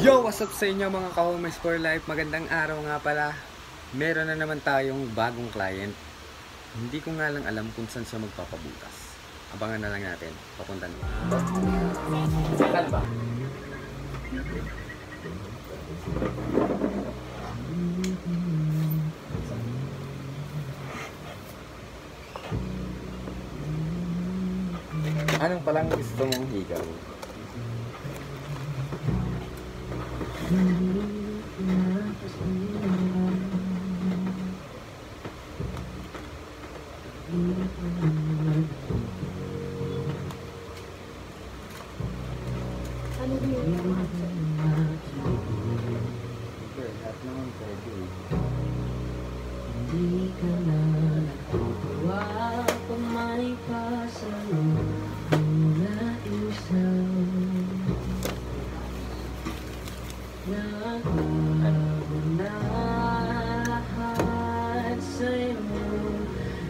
Yo, what's up sa inyo mga ka-homies for life? Magandang araw nga pala. Meron na naman tayong bagong client. Hindi ko nga lang alam kung saan siya magpapabutas. Abangan na lang natin. Papunta na. Saan ba? Anong palang gusto mong higaw? Thank you.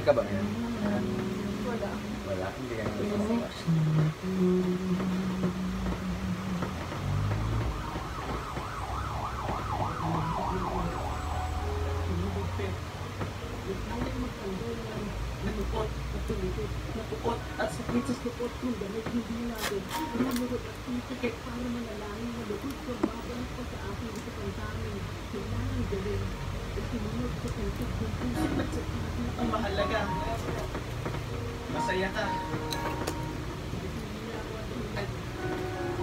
Saan ka ba ngayon? Wala. Wala. Hindi ka naman gusto Napukot at sakit sa supot kung damit hindi natin. Namurot at titikit para manalangin na lubog sa babalik ko sa aking isa pang tangin. Kailangan gawin. Itimunod sa kantik ng puso at sa ating Ang mahalaga, masaya ka. Ang-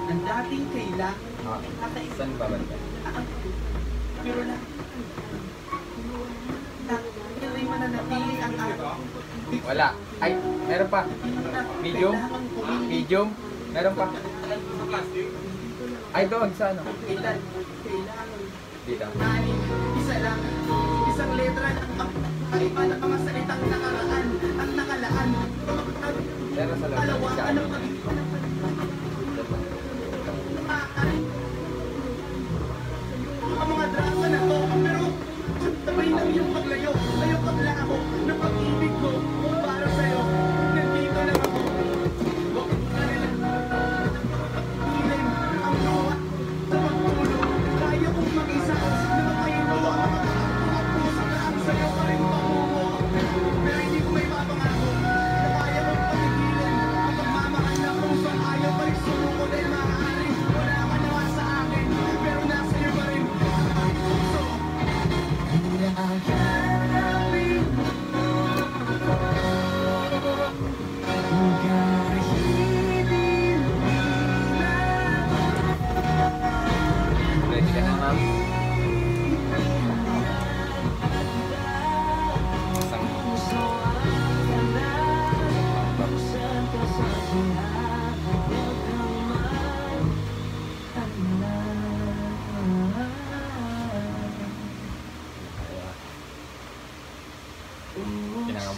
Ang dating kailangan, Ah, saan ba ba? Pero na, hindi mananatili ang araw. Wala. Ay, meron pa. Medium? Medium? Meron pa. Ay, doon. Sa ano? Kailan, kailangan, Dito. isa lang, isang letra ng kaiba ng mga salitang nakaraan, ang nakalaan. Pero sa loob. Dalawa,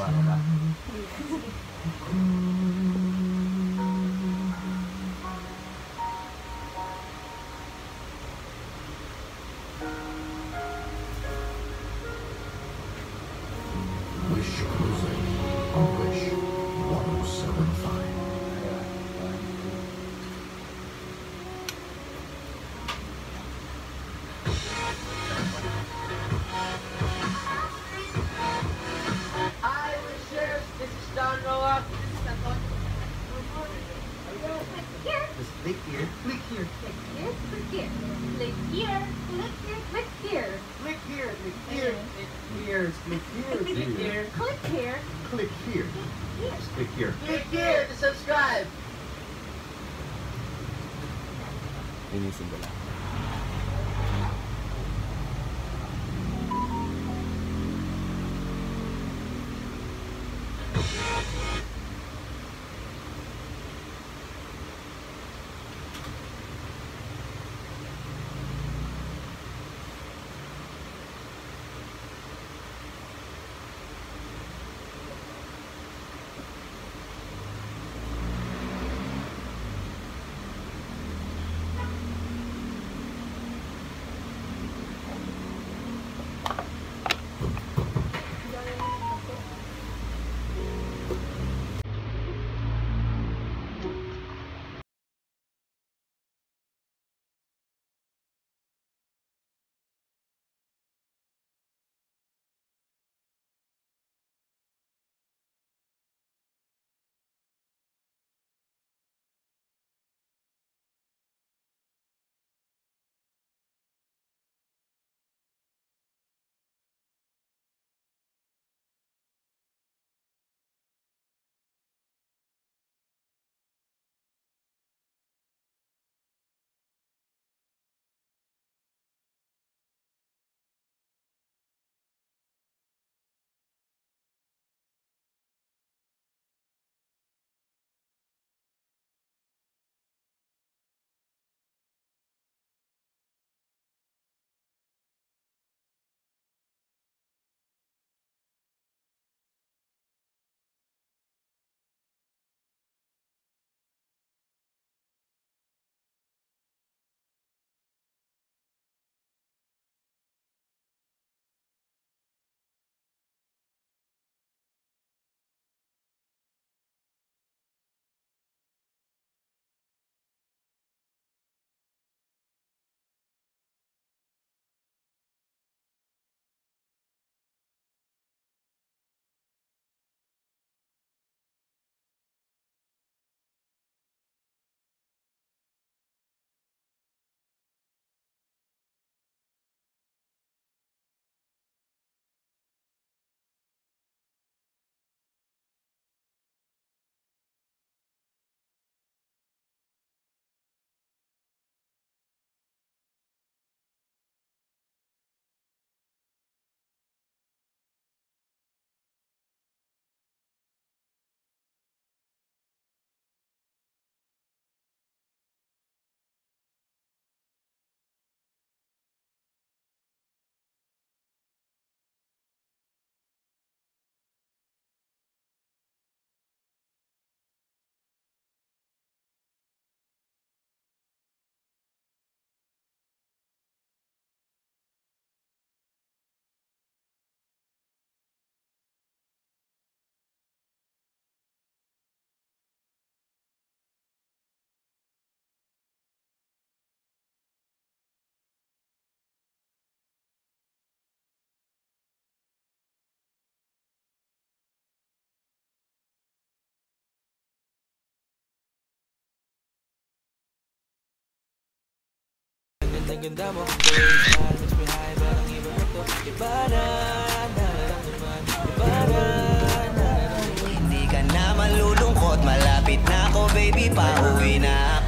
Kinakabahan ka ba? Wish Click here, click here, Here, click here. Click here, click here, click here. click here, click here, click here. Click here. Click here. Click here. Click here. Yes, click here. Click here to subscribe! Linisin ko Ang ganda mo Going smile, makes me high Parang iba na to Iba na Nararamdaman. Hindi ka na malulungkot. Malapit na ako baby. Pauwi na